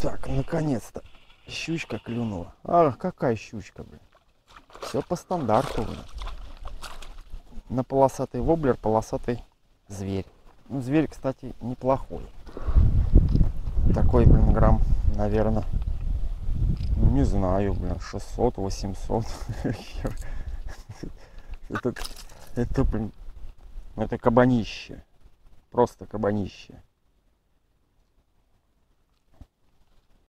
Так, наконец-то. Щучка клюнула. А, какая щучка, блин. Все по стандарту, блин. На полосатый воблер полосатый зверь. Ну, зверь, кстати, неплохой. Такой, блин, грамм, наверное, ну, не знаю, блин, 600, 800. Это, это, блин, это кабанище. Просто кабанище.